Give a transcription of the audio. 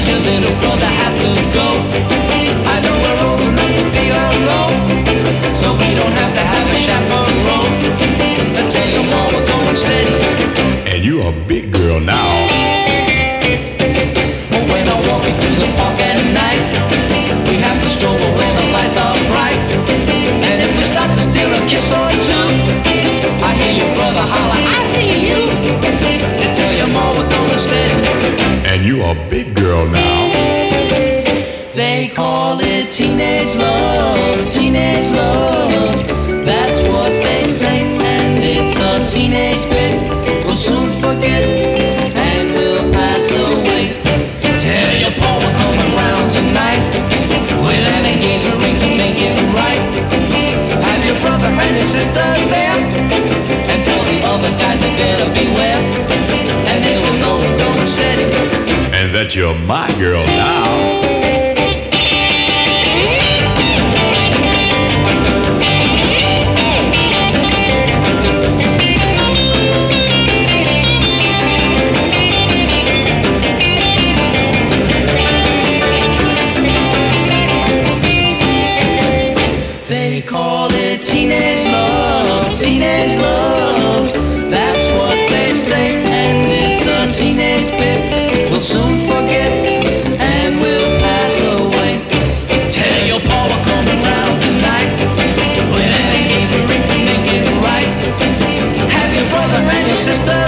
does your little brother have to go? I know we're old enough to be alone, so we don't have to have a chaperone. I tell your mom we're going steady. And you a big girl now. But when I'm walking through the park at night, we have to stroll when the lights are bright. And if we stop to steal a kiss or two, I hear your brother holler, I see you. A big girl now. They call it teenage love, That you're my girl now. estás.